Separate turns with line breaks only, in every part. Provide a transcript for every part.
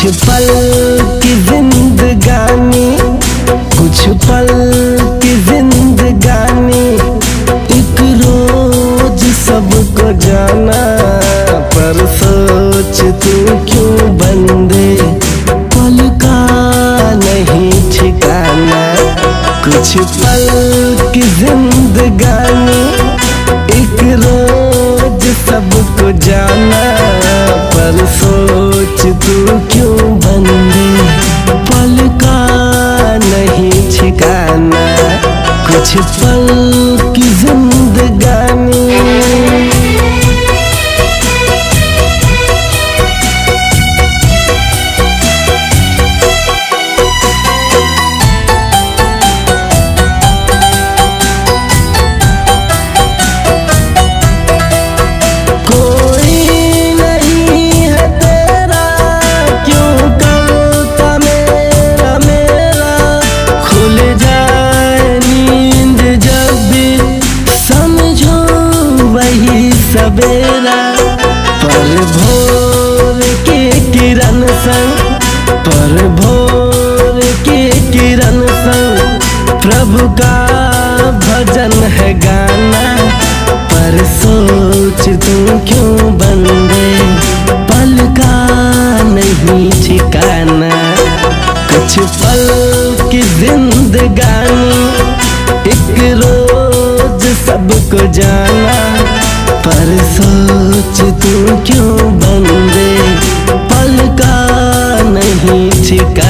पल की जिंदगानी, कुछ पल की जिंदगानी, एक रोज सबको जाना, पर सोच तू क्यों बंदे? पल का नहीं ठिकाना, कुछ पल की जिंदगानी, एक रोज सबको जाना, पर सोच तू क्यों बंदे? पल का नहीं ठिकाना कुछ पल की सवेरा पर भोर के किरण संग, पर भोर के किरण संग, प्रभु का भजन है गाना। पर सोच तू क्यों बंदे, पल का नहीं ठिकाना। कुछ पल की जिंदगानी, एक रोज सबको जाना। सोच तू क्यों बंदे पल का नहीं ठिकाना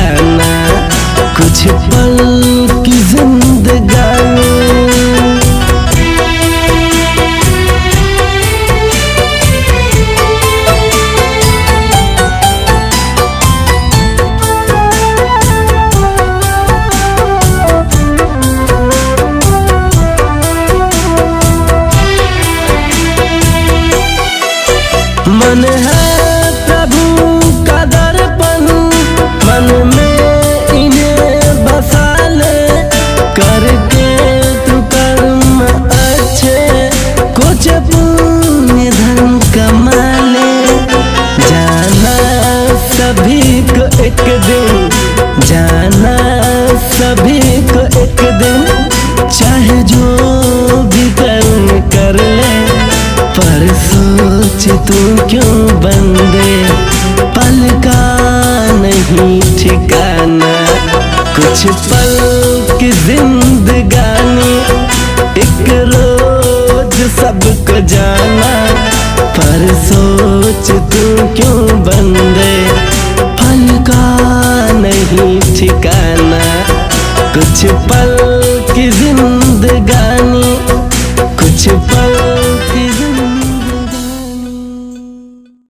सभी को एक दिन, जाना सभी को एक दिन। चाहे जो भी कर्म कर ले, पर सोच तू क्यों बंदे पल का नहीं ठिकाना, कुछ पल की जिंदगानी। एक रोज सबको जाना, पर सोच तू क्यों